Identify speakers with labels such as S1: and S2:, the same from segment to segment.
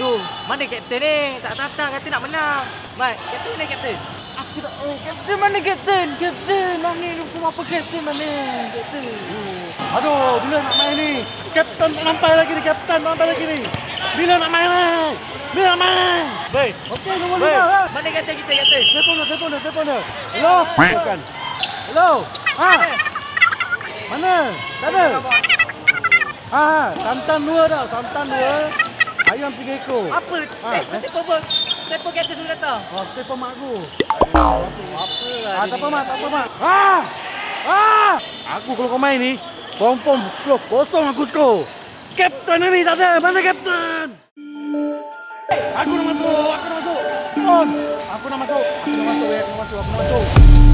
S1: Aduh, mana kapten ni? Tak datang kata nak menang. Mat, kapten mana kapten?
S2: Aku tak tahu. Kapten mana kapten? Kapten mana? Hukum apa kapten mana? Kapten.
S3: Aduh, bila nak main ni? Kapten tak nampak lagi ni, kapten tak nampak lagi ni. Bila nak main ni? Bila nak main? Baik. Okey, nombor lima. ha?
S1: mana kapten kita kapten?
S3: Telefon dia, telefon dia, telefon dia. Hello? Bukan. Hello? Ha? Mana? Tak ada. Ha, ha. santan dua dah, santan dua. Ayam tiga ekor.
S1: Apa?
S3: Ah,
S1: Eh,
S3: eh.
S1: apa? Telefon kapten sudah datang.
S3: Oh, telefon mak aku.
S1: Apa lah
S3: Ah, tak apa mak, tak apa mak. Ha! Ha! Aku kalau kau main ni, confirm skor kosong aku skor. Kapten ni tak ada. Mana kapten? Aku nak masuk, aku nak masuk. On. Aku nak masuk. Aku nak masuk, ya. Aku nak masuk, aku nak masuk.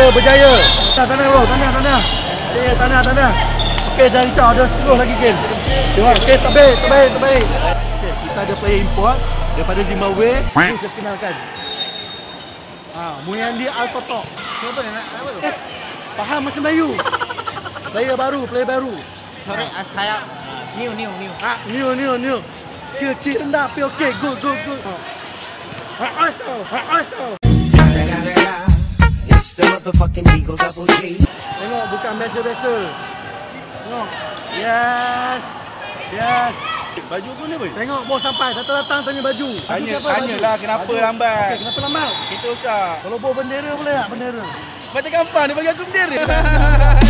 S3: Mereka berjaya. Tahniah, tahniah bro. Tahniah, tahniah. Okey, tahniah, tahniah. Okey, jangan risau. Ada 10 lagi game. Tengok, okey, terbaik, terbaik, terbaik. Okey, kita ada player import daripada Zimbabwe. Ini saya kenalkan. Ha, Muyandi Altotok.
S4: Siapa ni nak apa tu?
S3: Eh, faham Masih Melayu. Player baru, player baru.
S4: Sorry, uh, saya new new new.
S3: Ha, new, new, new. Cik rendah, tapi okey, good, good, good. Ha, ha, tau, ha, ha, tau.
S5: It's the motherfucking Eagle Double G.
S3: Tengok bukan biasa-biasa. Tengok. Yes. Yes.
S4: Baju tu ni boy.
S3: Tengok bos sampai datang-datang tanya baju. Baju
S4: Tanya-
S3: siapa
S4: tanyalah
S3: baju?
S4: kenapa
S3: Baju.
S4: lambat.
S3: Okey, kenapa lambat?
S4: Kita usah.
S3: Kalau bawa bendera boleh tak bendera?
S4: Macam gampang dia bagi aku bendera.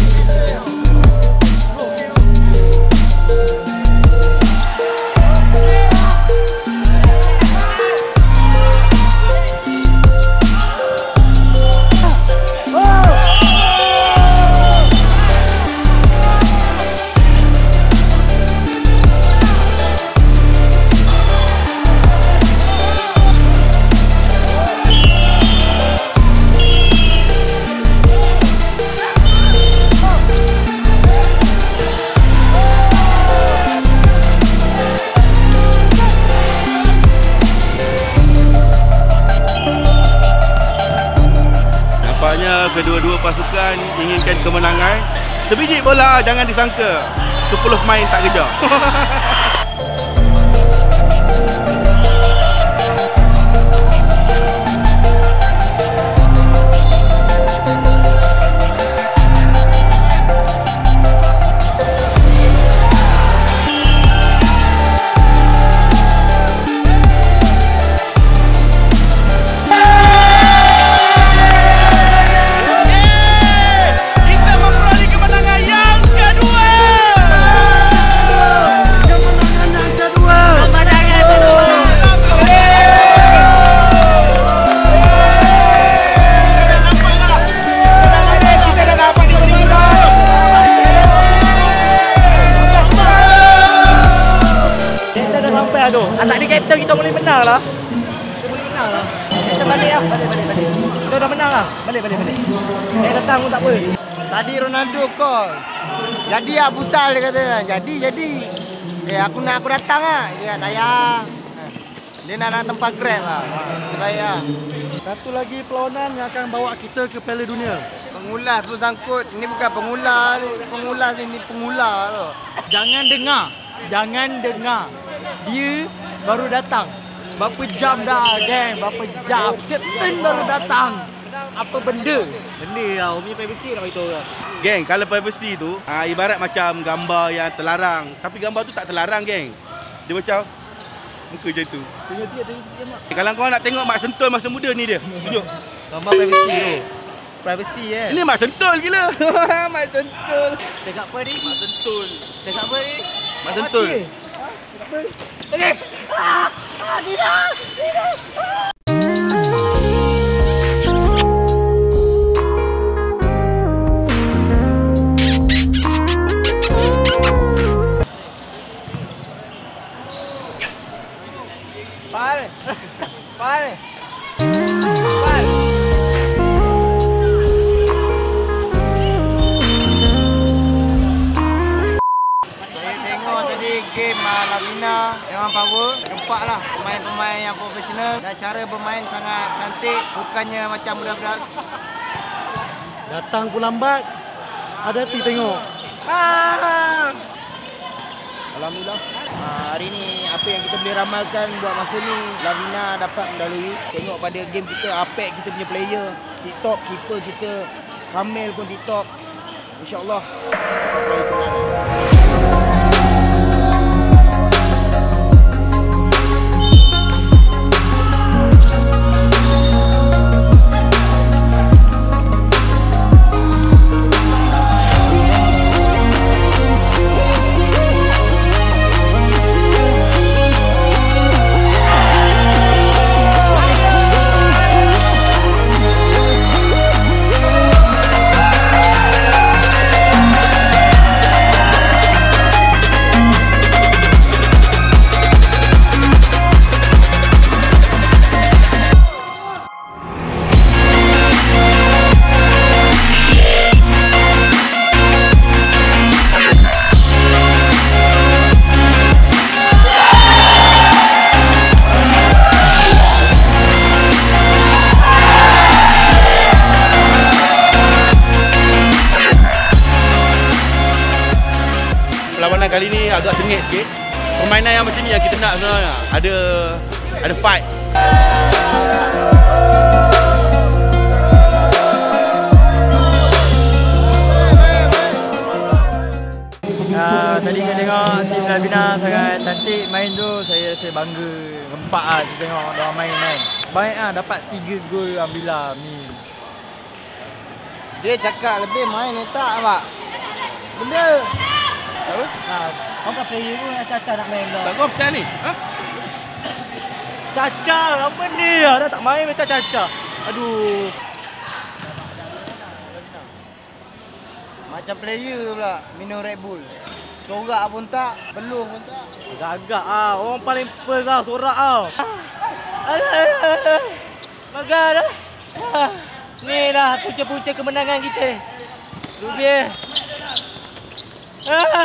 S4: kedua-dua pasukan inginkan kemenangan. Sebiji bola jangan disangka 10 main tak kejar.
S1: Anak kita boleh menang lah. Kita boleh menang lah. Kita balik lah. Balik, balik, balik. Kita dah menang lah. Balik, balik, balik. Eh datang pun tak apa.
S4: Tadi Ronaldo call. Jadi ah pusal dia kata. Jadi jadi. Eh aku nak aku datang ah. Dia tak payah. Dia nak datang tempat Grab ah. Sebaya.
S3: Satu lagi perlawanan yang akan bawa kita ke Piala Dunia.
S4: Pengulas tu sangkut. Ini bukan pengulas, pengulas ini pengulas tu.
S2: Jangan dengar. Jangan dengar. Dia baru datang. Berapa jam dah, geng? Berapa jam? Kapten baru datang. Apa benda?
S1: Benda lah. Umi privacy nak beritahu orang.
S4: Geng, kalau privacy tu ah, ibarat macam gambar yang terlarang. Tapi gambar tu tak terlarang, geng. Dia macam muka macam tu.
S1: Tengok sikit, tengok sikit mak.
S4: Eh, kalau kau nak tengok Mak Sentul masa muda ni dia. Tunjuk.
S1: Gambar privacy tu. privacy eh.
S6: Ini mak sentul gila. mak sentul.
S1: Cakap apa ni?
S6: Mak sentul.
S1: Cakap apa ni?
S6: Mak sentul.
S1: Mati. Ha? Cakap apa? Eh! Ah! Ah, tidak! Tidak!
S4: Pal. Nampak lah pemain-pemain yang profesional dan cara bermain sangat cantik. Bukannya macam budak-budak
S6: Datang pun lambat. Ada hati tengok.
S4: Alhamdulillah. Uh, hari ni apa yang kita boleh ramalkan buat masa ni Lavina dapat melalui tengok pada game kita Apek kita punya player, TikTok keeper kita, Kamel pun TikTok. InsyaAllah. Baik
S6: Perlawanan kali ni agak sengit sikit. Permainan yang macam ni yang kita nak sebenarnya. Ada ada fight.
S2: Ah, tadi saya tengok tim Lavina sangat cantik main tu saya rasa bangga gempak ah saya tengok dia main kan. Baik ah dapat 3 gol alhamdulillah ni.
S4: Dia cakap lebih main ni tak pak. Benda.
S6: Apa?
S1: Ha, kau pun nak caca nak main
S6: Tak
S1: dah.
S6: kau percaya ni? Ha?
S1: Caca, apa ni? Dah tak main minta caca. Aduh.
S4: Macam player pula minum Red Bull. Sorak pun tak, peluh pun tak.
S1: Agak-agak ah, orang paling first ah, sorak ah. Magar dah. Ah, Ni lah punca-punca kemenangan kita. Rubi.
S6: Kita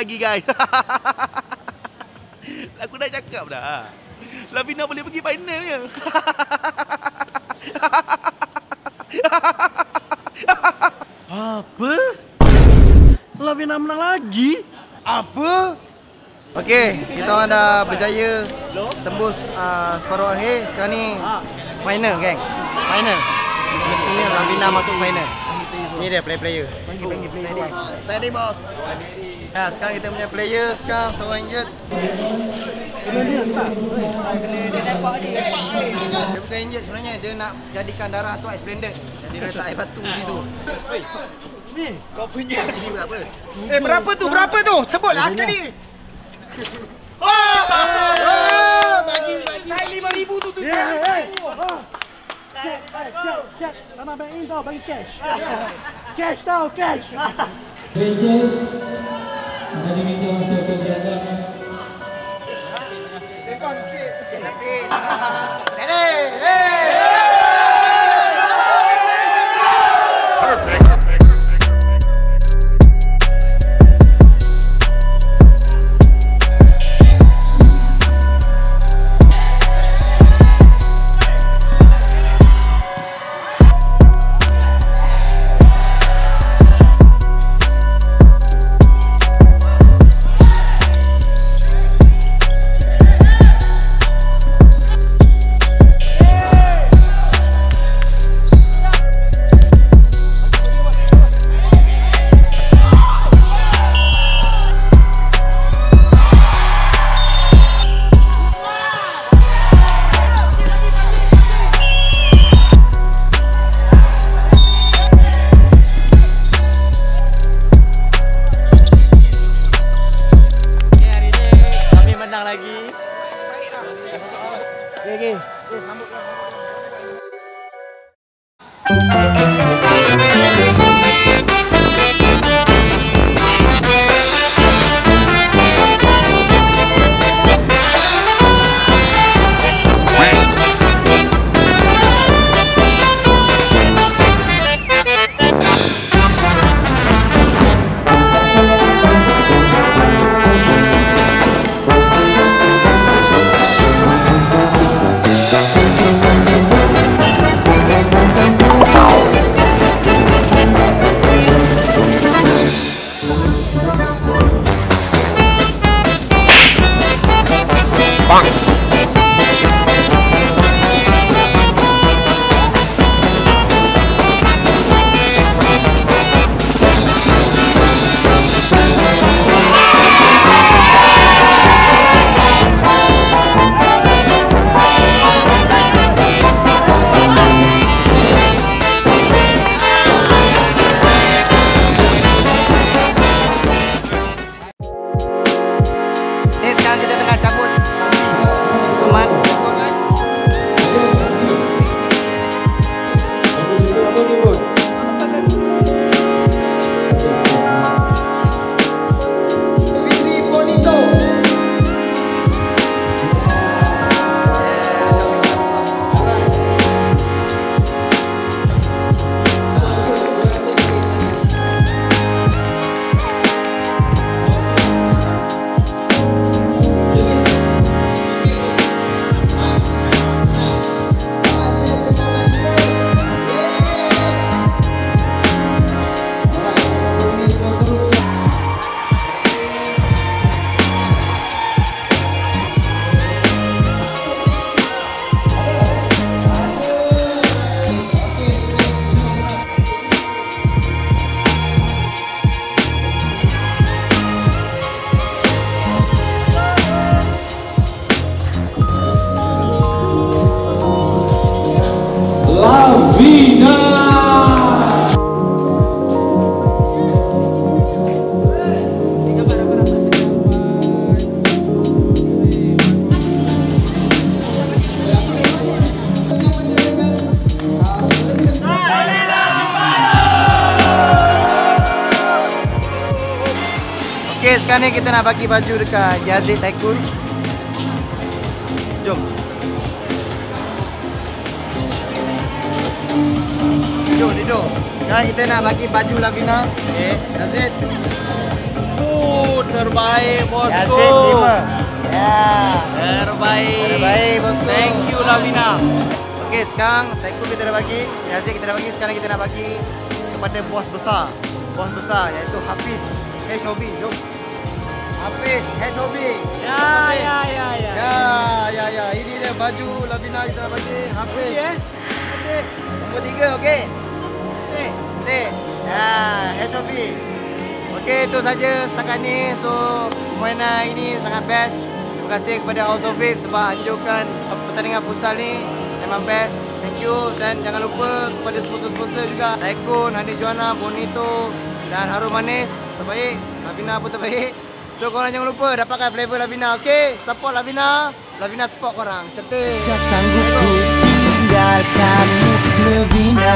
S6: lagi guys.
S3: Aku dah cakap dah. Lavina boleh pergi final je. Apa? Lavina menang lagi? Apa?
S4: Okey, kita orang dah berjaya tembus uh, separuh akhir. Sekarang ni final, geng. Final. Semestinya Lavina masuk final. Ni dia player-player. Panggil panggil player. Steady boss. Ya, sekarang kita punya player sekarang seorang injured. Kena dia start. Kena dia sepak ni. Dia bukan injured sebenarnya dia nak jadikan darah tu ice blended. Jadi dia letak air batu situ. Ni, kau punya ni berapa? Eh, berapa tu? Berapa tu? Sebutlah sekali. Bagi saya 5000 tu tu.
S3: Jack, Jack, Jack, tak nak bank in tau, bagi cash. Cash tau, cash.
S7: Rangers Anda diminta masuk ke gelanggang
S2: Okay,
S4: Okey, okey. Ni ni kita nak bagi baju dekat Yazid Taikul. Jom. Duduk, duduk. Sekarang kita nak bagi baju Lavina. Okey, Yazid.
S1: Tu terbaik bosku.
S4: Yazid lima. Ya.
S1: Terbaik.
S4: Terbaik bosku.
S1: Thank you Lavina.
S4: Okey, sekarang you kita dah bagi. Hasil kita dah bagi, sekarang kita nak bagi kepada bos besar. Bos besar iaitu Hafiz HOB. Jom. Hafiz HOB.
S1: Ya ya ya ya.
S4: Ya, ya, ya. Ini dia baju Lavina kita bagi. Hafiz.
S1: Ya.
S4: Nombor tiga, okey. Okey. Ya, HOB. Okey, itu saja setakat ni. So, permainan ini sangat best. Terima kasih kepada House of Vape sebab anjurkan pertandingan futsal ni. Memang best. Thank you dan jangan lupa kepada sponsor-sponsor juga. Tycoon, Hani Juana, Bonito dan Harum Manis. Terbaik. Lavina pun terbaik. So korang jangan lupa dapatkan flavor Lavina. Okey, support Lavina. Lavina support korang. Cantik.
S5: Tak sanggup ku tinggalkanmu Levina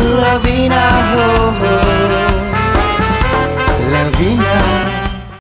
S5: Levina ho ho Levina